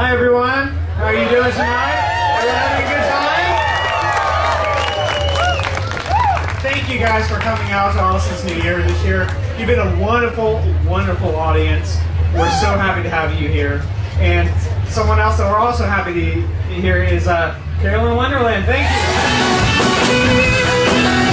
Hi everyone, how are you doing tonight? Are you having a good time? Thank you guys for coming out to Austin's New Year this year. You've been a wonderful, wonderful audience. We're so happy to have you here. And someone else that we're also happy to hear is uh, Carolyn Wonderland. Thank you.